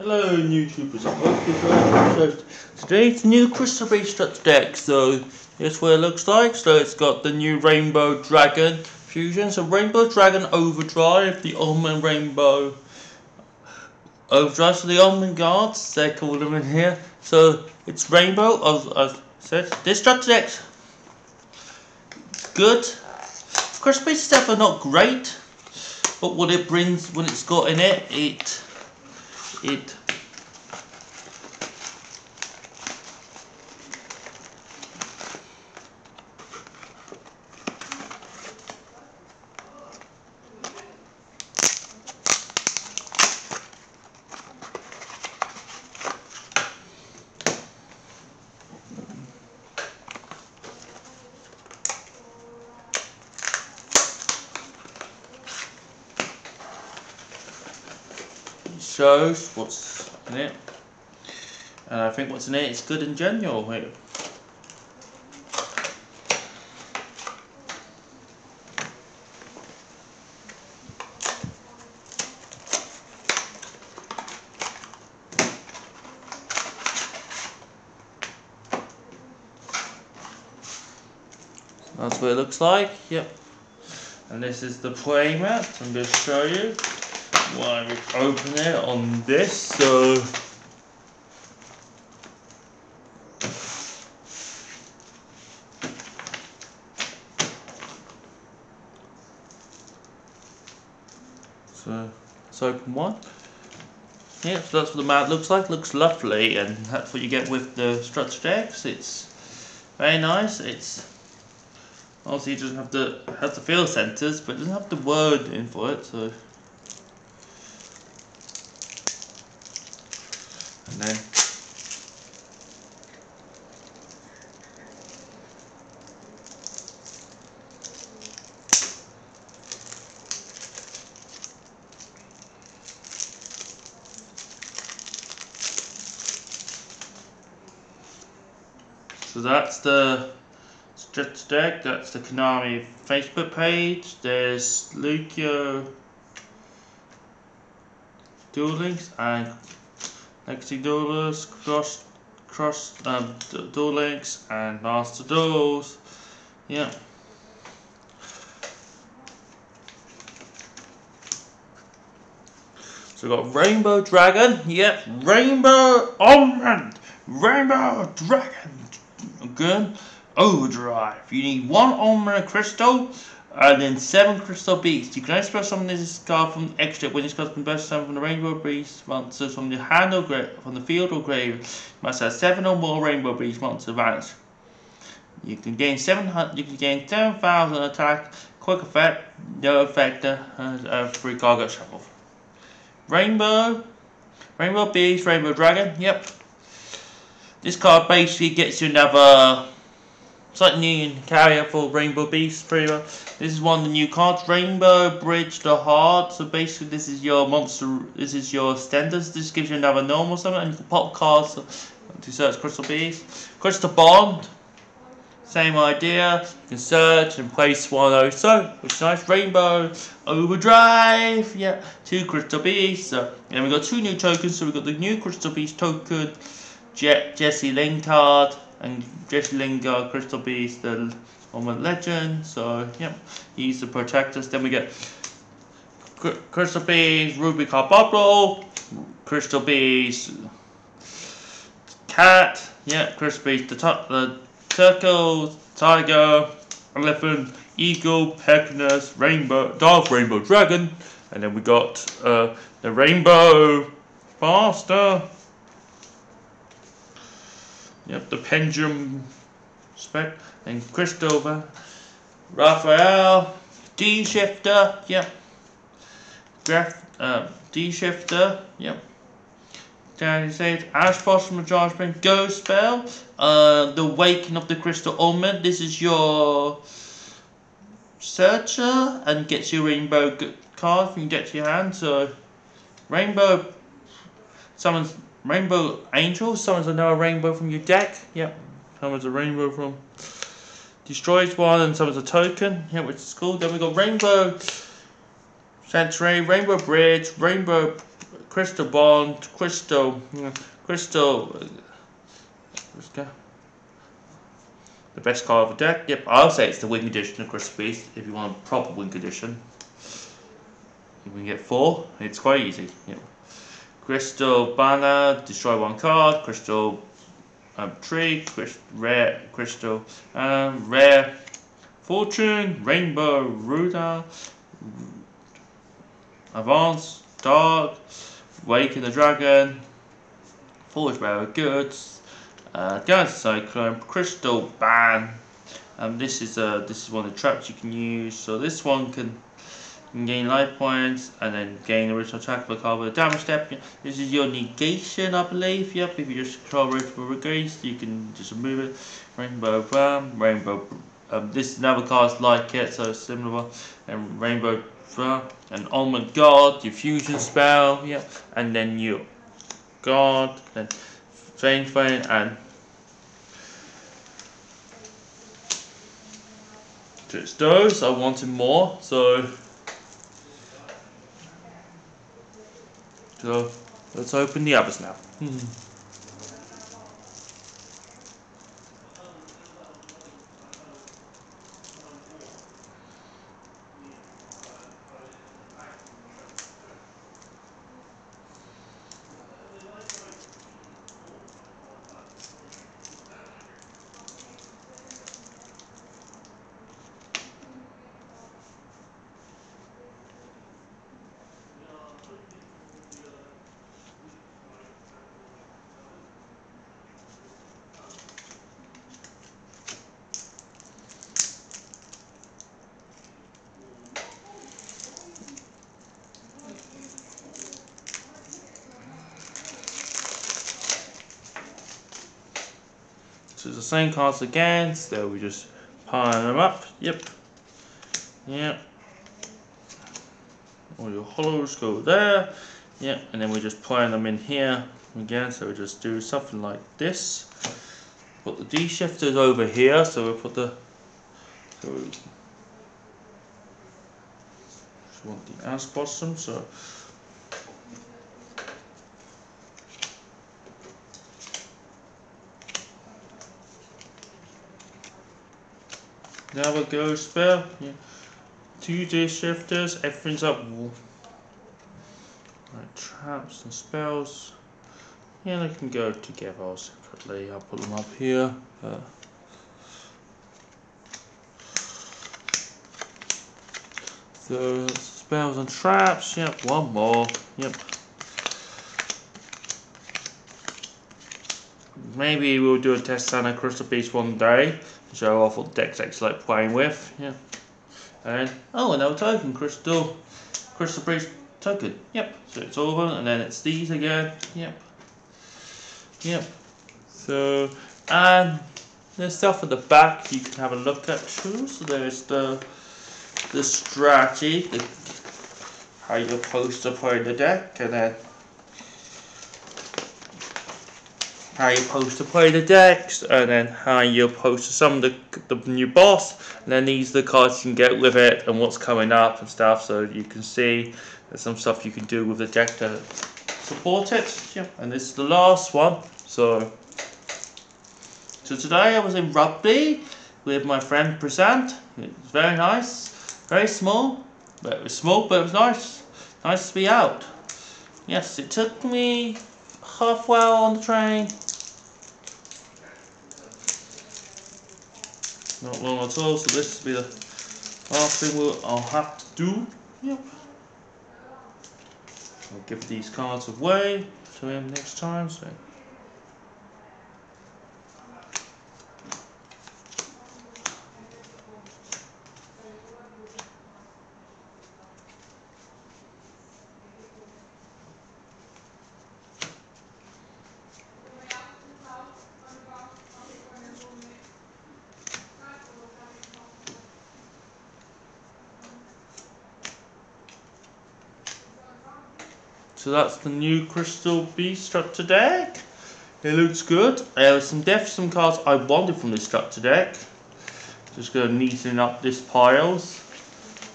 Hello YouTubers, I hope you're today's new Crystal Beast Struts deck, so here's what it looks like. So it's got the new Rainbow Dragon fusion. So Rainbow Dragon Overdrive, the Almond Rainbow Overdrive, so the Almond Guards, they call them in here. So it's Rainbow, as I said, this Strut deck's good. Crystal Beast stuff are not great, but what it brings, when it's got in it, it it shows what's in it. And I think what's in it is good in general. That's what it looks like, yep. And this is the playmat, I'm going to show you why we open it on this so. So let's open one. Yeah so that's what the mat looks like. Looks lovely and that's what you get with the strut decks it's very nice. It's obviously it doesn't have the has the feel centers but it doesn't have the word in for it so and then So that's the Stretch Deck, that's the Konami Facebook page, there's Lucio Duel Links and Legacy Cross, Cross, um, Links, and Master Duels. Yeah. So we've got Rainbow Dragon, yep, Rainbow Almond, Rainbow Dragon, good, Overdrive. You need one Almond Crystal, and then seven crystal beasts. You can only spell summon this card from extra when this card can best summon from the rainbow beast monsters from the hand or grave from the field or grave. You must have seven or more rainbow beast monsters vanish. You can gain seven hundred you can gain seven thousand attack, quick effect, no effect uh, uh, free cargo shuffle. Rainbow Rainbow Beast, Rainbow Dragon, yep. This card basically gets you another Something new carrier for Rainbow Beast, pretty much. This is one of the new cards, Rainbow Bridge the Heart. So basically, this is your monster. This is your standards. This gives you another normal summon, and you can pop cards to search Crystal Beast. Crystal Bond, same idea. You can search and place one oh also, which is nice. Rainbow Overdrive, yeah. Two Crystal Beasts. So, and we got two new tokens. So we got the new Crystal Beast token, Jet Jesse Lingard and Jesse Lingard, Crystal Beast, the Almond Legend. So, yep, he's the protectors. Then we get Crystal Beast, Ruby Carbuncle, Crystal Beast, Cat, yeah, Crystal Beast, the, the Turtle, Tiger, Elephant, Eagle, Pegasus, Rainbow, Dark Rainbow Dragon, and then we got uh, the Rainbow Master. Yep, the pendulum spec and Christopher, Raphael, D shifter, yep. Graph, uh, D shifter, yep. Danny said, Ash Blossom Judgment, Go spell, uh, the Waking of the Crystal Almond. This is your searcher and gets your rainbow card from your deck to your hand. So, rainbow, someone's Rainbow Angel summons another rainbow from your deck. Yep. Summons a rainbow from. Destroys one and summons a token. Yep, which is cool. Then we got Rainbow Sanctuary, Rainbow Bridge, Rainbow Crystal Bond, Crystal, Crystal. Uh, the best card of the deck. Yep, I'll say it's the Wing Edition of Crystal Beast if you want a proper Wing Edition. You can get four. It's quite easy. Yep. Crystal Banner, destroy one card. Crystal um, Tree, crystal, Rare, Crystal, um, Rare, Fortune, Rainbow, Ruda, Advance, Dark, Waken the Dragon, Forge Bearer Goods, uh, Cyclone, Crystal Ban. Um, this is uh, this is one of the traps you can use. So this one can gain life points and then gain original of a card with damage step. This is your negation, I believe. Yep, if you just control Rainbow Brigade, you can just remove it. Rainbow Ram, Rainbow. Um, this is another card's like it, so similar. And Rainbow Ram, and Almond God, your fusion spell, yep, and then you God, then Strange Flame, and just those. I wanted more, so So let's open the others now. Hmm. So it's the same cards again, so we just pile them up. Yep. Yep. All your hollows go there. Yep, and then we just pile them in here again. So we just do something like this. Put the D shifters over here, so we'll put the so we want the ass bottom, so Now we go spell. Yeah. Two D shifters, everything's up. Right, traps and spells. Yeah, they can go together separately. I'll put them up here. Uh, so spells and traps. Yep, one more. Yep. Maybe we'll do a test on a crystal beast one day show off what decks actually like playing with. Yeah. And oh, another token, crystal, crystal priest token. Yep. So it's over, and then it's these again. Yep. Yep. So and there's stuff at the back you can have a look at too. So there's the the strategy, the, how you're supposed to play the deck, and then how you're supposed to play the decks, and then how you're supposed to summon the, the new boss, and then these are the cards you can get with it, and what's coming up and stuff, so you can see there's some stuff you can do with the deck to support it. Yeah. And this is the last one. So, so today I was in rugby with my friend Present. It was very nice, very small, but it was small, but it was nice. Nice to be out. Yes, it took me half hour on the train Not long at all, so this will be the last thing we'll, I'll have to do. Yep. I'll give these cards away to him next time. So. So that's the new Crystal Beast structure deck. It looks good. There are some def some cards I wanted from this structure deck. Just gonna neaten up this piles.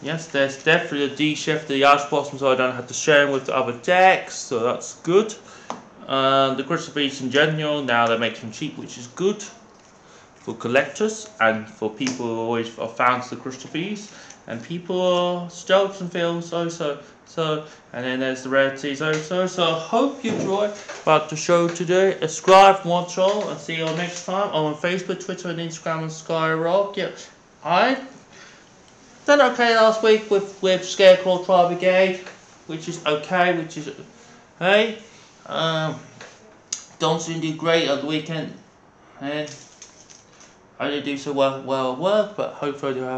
Yes, there's definitely a D-shift the Ash Blossom so I don't have to share them with the other decks, so that's good. Um, the Crystal Beasts in general, now they make them cheap, which is good for collectors and for people who always are fans of the Crystal Beasts. And people stoked and feel so, so, so. And then there's the rarities also. So so I hope you enjoy about the show today. Subscribe, watch all, and see you all next time. I'm on Facebook, Twitter, and Instagram, and Skyrock. Yeah, I done okay last week with, with Scarecrow Tri Brigade, which is okay, which is hey. Um, Johnson do great on the weekend, and I didn't do so well well at work, but hopefully I do have.